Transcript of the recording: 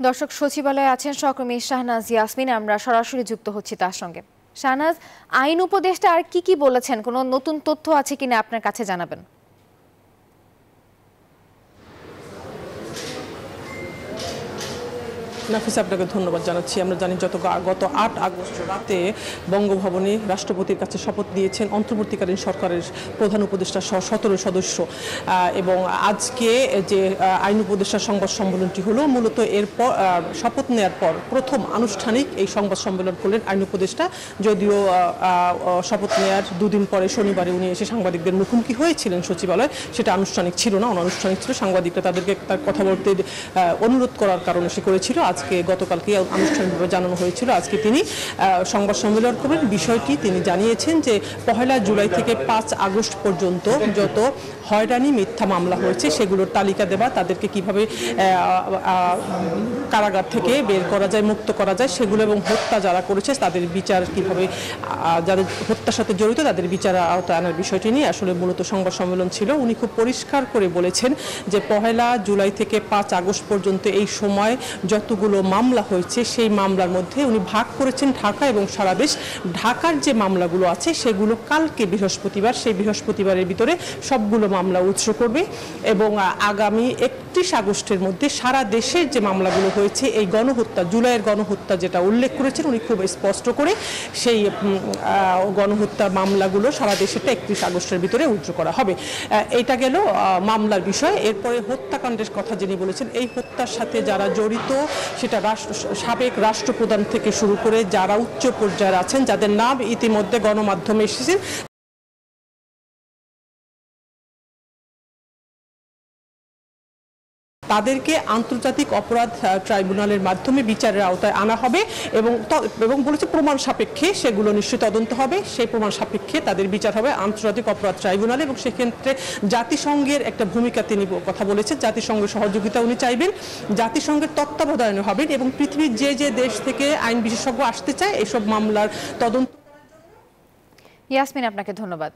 দর্শক সচিবালয়ে আছেন সহকর্মী শাহনাজ ইয়াসমিন, আমরা সরাসরি যুক্ত হচ্ছি তার সঙ্গে। শাহনাজ, আইন উপদেষ্টা আর কি কি বলেছেন? কোনো নতুন তথ্য আছে কিনা আপনার কাছে জানাবেন? নাফিস, আপনাকে ধন্যবাদ জানাচ্ছি। আমরা জানি যত গত আট আগস্ট রাতে বঙ্গভবনে রাষ্ট্রপতির কাছে শপথ দিয়েছেন অন্তর্বর্তীকালীন সরকারের প্রধান উপদেষ্টা সহ সতেরো সদস্য। এবং আজকে যে আইন উপদেষ্টা সংবাদ সম্মেলনটি হলো, মূলত এরপর শপথ নেওয়ার পর প্রথম আনুষ্ঠানিক এই সংবাদ সম্মেলন করলেন আইন উপদেষ্টা। যদিও শপথ নেওয়ার দুদিন পরে শনিবারে উনি এসে সাংবাদিকদের মুখোমুখি হয়েছিলেন সচিবালয়। সেটা আনুষ্ঠানিক ছিল না, অনানুষ্ঠানিক ছিল। সাংবাদিকরা তাদেরকে তার কথা বলতে অনুরোধ করার কারণে সে করেছিল। আজকে গতকালকে আনুষ্ঠানিকভাবে জানানো হয়েছিল। আজকে তিনি সংবাদ সম্মেলন করবেন। বিষয়টি তিনি জানিয়েছেন যে, পহেলা জুলাই থেকে পাঁচ আগস্ট পর্যন্ত যত হয়রানি, মিথ্যা মামলা হয়েছে, সেগুলোর তালিকা দেবা তাদেরকে কীভাবে কারাগার থেকে বের করা যায়, মুক্ত করা যায়, সেগুলো এবং হত্যা যারা করেছে, তাদের বিচার কীভাবে যাদের হত্যার সাথে জড়িত, তাদের বিচার আওতায় আনার বিষয়টি নিয়ে আসলে মূলত সংবাদ সম্মেলন ছিল। উনি খুব পরিষ্কার করে বলেছেন যে, পহেলা জুলাই থেকে পাঁচ আগস্ট পর্যন্ত এই সময় যতগুলো মামলা হয়েছে, সেই মামলার মধ্যে উনি ভাগ করেছেন ঢাকা এবং সারা দেশ। ঢাকার যে মামলাগুলো আছে, সেগুলো কালকে বৃহস্পতিবার, সেই বৃহস্পতিবারের ভিতরে সবগুলো মামলা উৎস করবে এবং আগামী আগামী একত্রিশ আগস্টের মধ্যে সারা দেশের যে মামলাগুলো হয়েছে, এই গণহত্যা, জুলাইয়ের গণহত্যা যেটা উল্লেখ করেছেন, উনি খুব স্পষ্ট করে সেই গণহত্যা মামলাগুলো সারা দেশেরটা একত্রিশ আগস্টের ভিতরে উজ্জ্ব করা হবে। এইটা গেল মামলার বিষয়। এরপরে হত্যাকাণ্ডের কথা যিনি বলেছেন, এই হত্যার সাথে যারা জড়িত, সেটা সাবেক রাষ্ট্রপ্রধান থেকে শুরু করে যারা উচ্চ পর্যায়ে আছেন, যাদের নাম ইতিমধ্যে গণমাধ্যমে এসেছেন তাদেরকে আন্তর্জাতিক অপরাধ ট্রাইব্যুনালের মাধ্যমে বিচারের আওতায় আনা হবে এবং এবং বলেছে প্রমাণ সাপেক্ষে সেগুলো নিশ্চয়ই তদন্ত হবে। সেই প্রমাণ সাপেক্ষে তাদের বিচার হবে আন্তর্জাতিক অপরাধ ট্রাইব্যুনালে এবং সেক্ষেত্রে জাতিসংঘের একটা ভূমিকা তিনি কথা বলেছেন। জাতিসংঘের সহযোগিতা উনি চাইবেন। জাতিসংঘের তত্ত্বাবধানে হবেন এবং পৃথিবীর যে যে দেশ থেকে আইন বিশেষজ্ঞ আসতে চায়, এসব মামলার তদন্ত ইয়াসমিন, আপনাকে ধন্যবাদ।